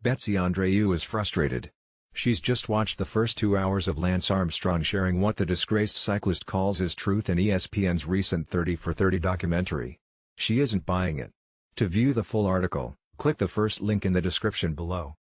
Betsy Andreu is frustrated. She's just watched the first two hours of Lance Armstrong sharing what the disgraced cyclist calls his truth in ESPN's recent 30 for 30 documentary. She isn't buying it. To view the full article, click the first link in the description below.